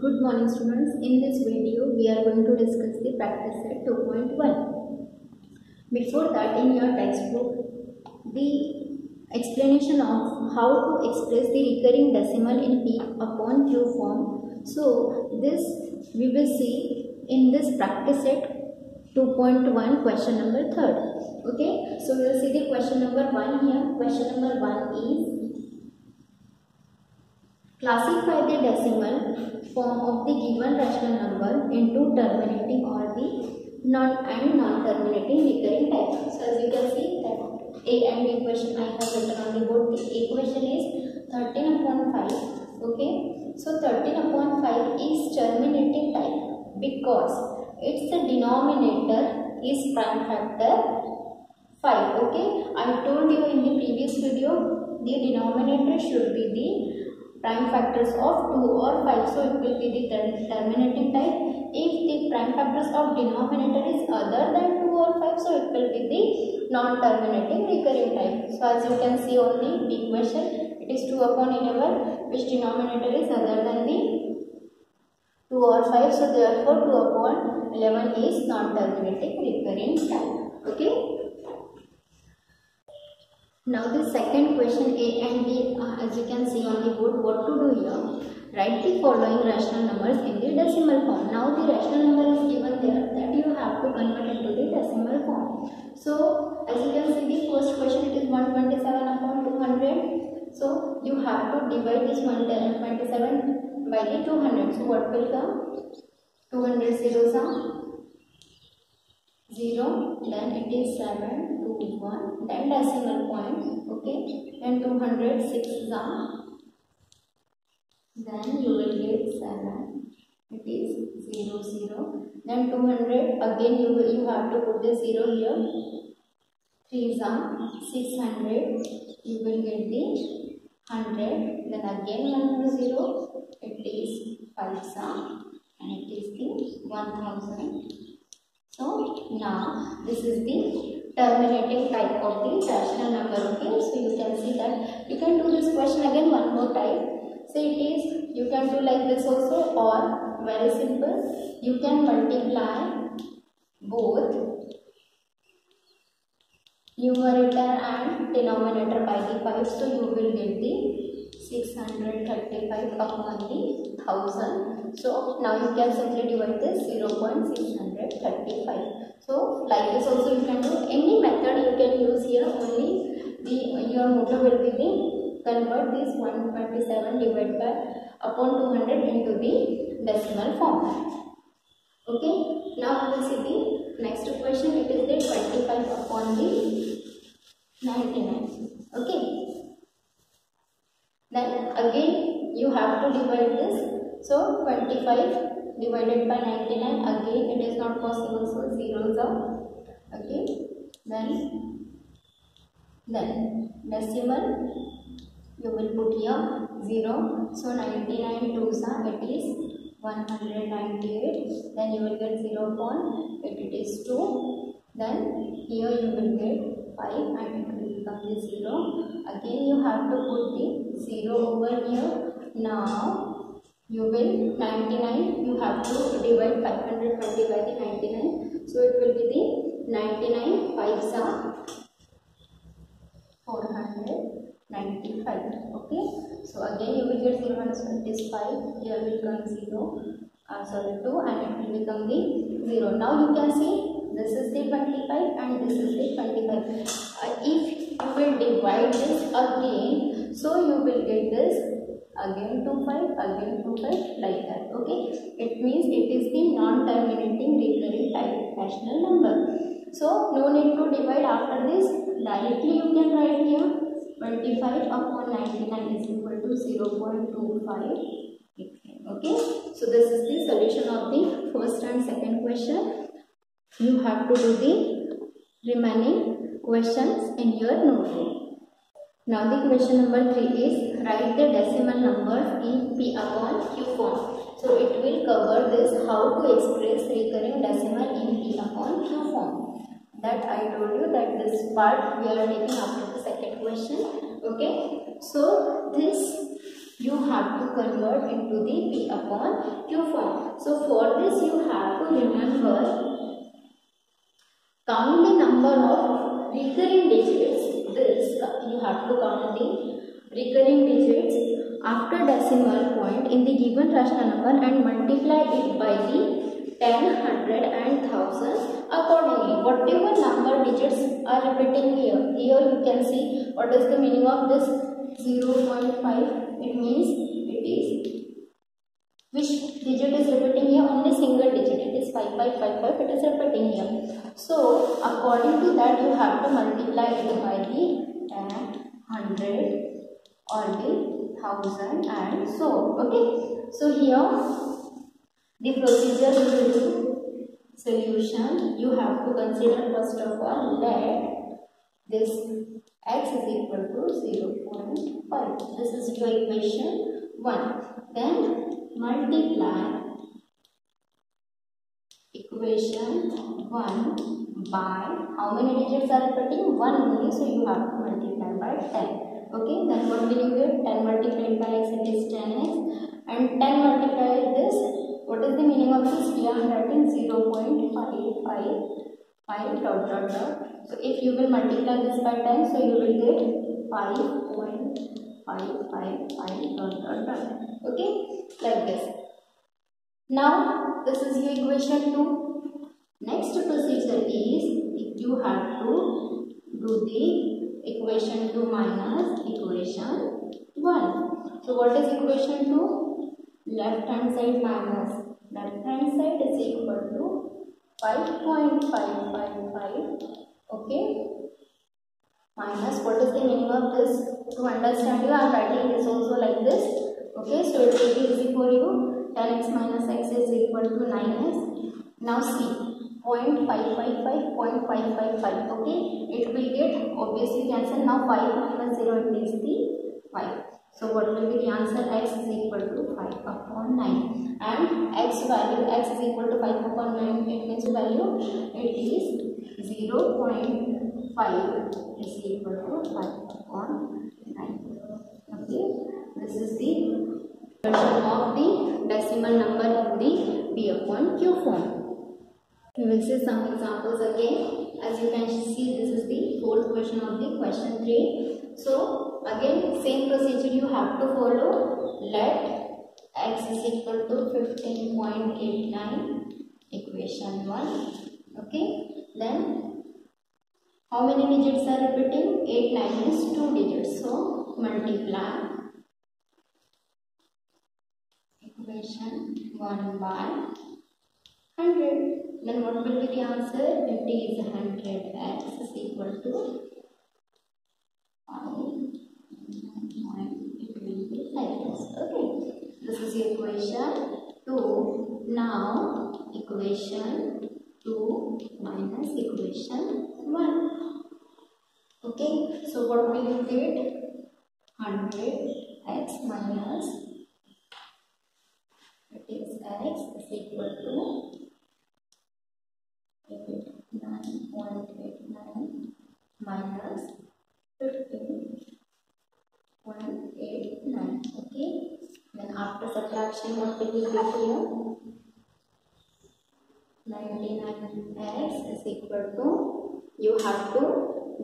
Good morning students. In this video we are going to discuss the practice set 2.1. Before that in your textbook the explanation of how to express the recurring decimal in P upon Q form. So this we will see in this practice set 2.1 question number 3rd. Okay. So we will see the question number 1 here. Question number 1 is Classify the decimal form of the given rational number into terminating or the non and non-terminating recurring type. So as you can see that A and B question I have written on the board. The A equation is 13 upon 5. Okay. So 13 upon 5 is terminating type because its denominator is prime factor 5. Okay. I told you in the previous video the denominator should be the prime factors of 2 or 5 so it will be the ter terminating type. If the prime factors of denominator is other than 2 or 5 so it will be the non-terminating recurring type. So as you can see on the equation it is 2 upon 11 which denominator is other than the 2 or 5 so therefore 2 upon 11 is non-terminating recurring type. Okay now the second question A and B uh, as you can see on the board what to do here. Write the following rational numbers in the decimal form. Now the rational number is given there that you have to convert into the decimal form. So as you can see the first question it is 127 upon 200. So you have to divide this 127 by the 200. So what will come? 200 zeros are 0 then it is 7 2 1 then decimal point okay? Then 206 is then you will get 7 it is 0 0 then 200 again you will you have to put the 0 here. 3 is 600 you will get the 100 then again one more 0 it is 5 and it is the 1000 now this is the terminating type of the rational number. Okay, so you can see that you can do this question again one more time. So it is you can do like this also or very simple. You can multiply both numerator and denominator by the 5 so you will get the 635 upon the 1000 so now you can simply divide this 0 0.635 so like this also you can do. Any method you can use here only the your motto will be the convert this 127 divided by upon 200 into the decimal form. Okay? Now we will see the next question. It is the 25 upon the 99 okay then again you have to divide this. So 25 divided by 99 again it is not possible. So zeros are okay then then decimal you will put here 0 so 99 2 it is 198 then you will get 0 upon it, it is 2 then here you will get 5 and it will become the 0 again you have to put the 0 over here now you will 99 you have to divide 520 by the 99 so it will be the 99 5s are 495 okay? So again you will get 0 minus is 5 here will come 0 uh, sorry 2 and it will become the 0 now you can see this is the 25 and this is the 25 uh, if you will divide this again so you will get this again 2 5 again 2 5 like that okay? It means it is the non-terminating recurring type rational number. So no need to divide after this. Directly you can write here. 25 upon 99 is equal to 0 0.25 okay? So this is the solution of the first and second question. You have to do the remaining questions in your notebook now the question number 3 is write the decimal numbers in P upon Q form. So it will cover this how to express recurring decimal in P upon Q form. That I told you that this part we are taking after the second question. Okay. So this you have to convert into the P upon here count the number of recurring digits this you have to count the recurring digits. After decimal point in the given rational number and multiply it by the 10 100 and 1000 accordingly. Whatever number digits are repeating here here you can see what is the meaning of this 0.5 it means it is digit is repeating here only single digit. It is 5555 it is repeating here. So according to that you have to multiply it by the uh, 10 100 or the 1000 and so okay? So here the procedure you will do solution you have to consider first of all let this x is equal to 0.5 this is your equation 1 then multiply equation 1 by how many digits are repeating? 1 only so you have to multiply by 10 okay then what will you get 10 multiplied by x it is 10x and 10 multiplied this what is the meaning of this? We are writing 0.555 dot dot dot. So if you will multiply this by 10 so you will get 5.555 dot dot dot okay? Like this. Now this is your equation 2 next procedure is you have to do the equation 2 minus equation 1 so what is equation 2 left hand side minus. Left hand side is equal to 5.555 okay? Minus what is the meaning of this to understand you. I am writing this also like this. Okay so it will be easy for you. 10x minus x is equal to 9x now see 0.555 0.555 okay it will get obviously cancel. Now 5 minus 0 it is the 5 so what will be the answer? X is equal to 5 upon 9 and x value x is equal to 5 upon 9 it means value it is 0 0.5 is equal to 5 upon 9 okay this is the version of the decimal number in the P upon Q form. We will see some examples again. As you can see this is the fourth question of the question 3 so again same procedure you have to follow. Let x is equal to 15.89 equation 1 okay then how many digits are repeating 8 9 is 2 digits so multiply equation 1 by 100 then what will be the answer? 50 is 100 x is equal to 5 it will be this. Okay. This is equation 2. Now equation 2 minus equation 1. Okay. So what will you get? 100 x minus it is x is equal to 9.89 minus 15.89 okay then after subtraction what will you get here 99x is equal to you have to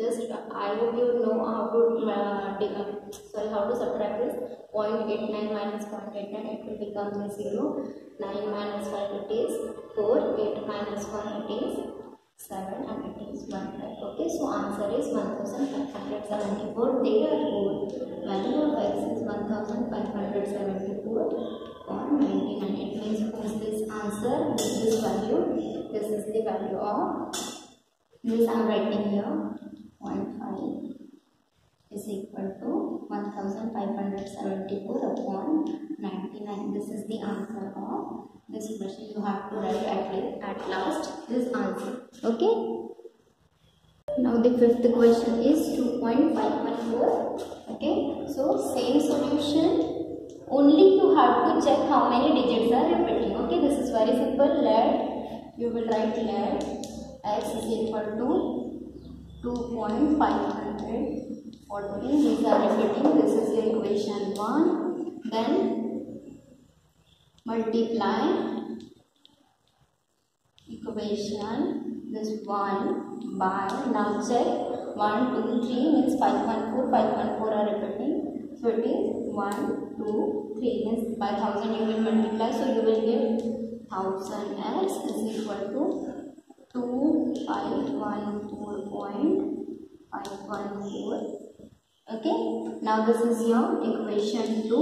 just I hope you know how to uh, sorry how to subtract this. 0.89 minus 0.89 it will become 0 9 minus 5 it is 4 8 minus 1 it is 7 and it is 1 5 okay so answer is 1574 therefore value of x is 1574 or 99 it means this? Answer this is value. This is the value of this I am writing here 0.5 is equal to 1574 upon 99 this is the answer of this question you have to write at, least, at last this answer. Okay? Now the fifth question is 2.514 okay? So same solution. Only you have to check how many digits are repeating. Okay? This is very simple. Let you will write let x is equal to 2.540 these are repeating this is the equation 1 then multiply equation this 1 by now check 1 2 3 means 5 1 4 5 1 4 are repeating. So it is 1 2 3 means by 1000 you will multiply so you will get 1000 x is equal to 2514.514 okay now this is your equation 2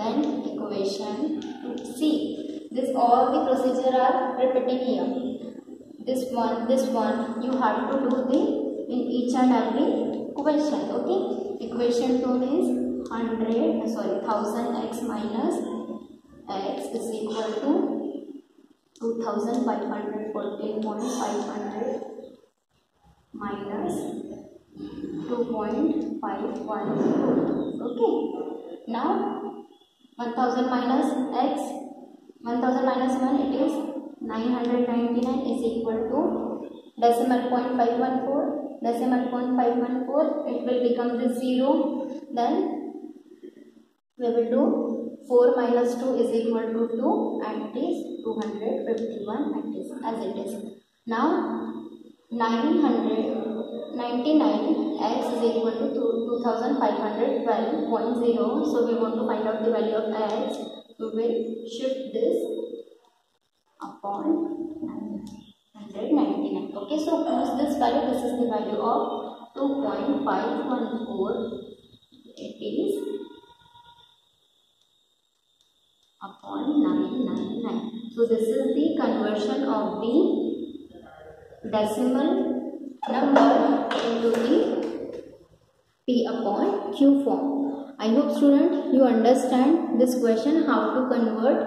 then equation 2 see this all the procedure are repeating here. This one this one you have to do the in each and every equation okay? Equation 2 means 100 sorry 1000 x minus x is equal to 2514.500 minus 2.512 okay. Now 1000 minus x 1000 minus 1 it is 999 is equal to decimal point 514 decimal point 514 it will become the 0 then we will do 4 minus 2 is equal to 2 and it is 251 and is as it is. Now 999 x is equal to 2512.0 so we want to find out the value of x. We will shift this upon 199 okay so use this value this is the value of 2.514 it is upon 999 so this is the conversion of the decimal number into the p upon q form. I hope student you understand this question how to convert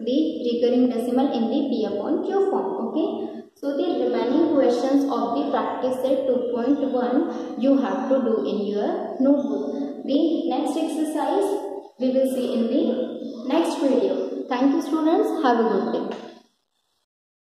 the recurring decimal in the p upon q form okay? So the remaining questions of the practice set 2.1 you have to do in your notebook. The next exercise we will see in the next video thank you students. Have a good day